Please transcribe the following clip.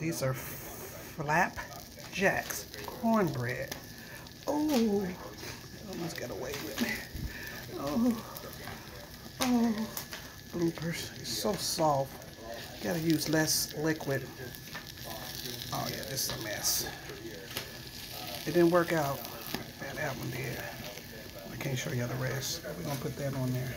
These are flapjacks, cornbread. Oh, almost got away with me. Oh, oh, bloopers. It's so soft. Gotta use less liquid. Oh yeah, this is a mess. It didn't work out. That one did. I can't show y'all the rest. We're gonna put that on there.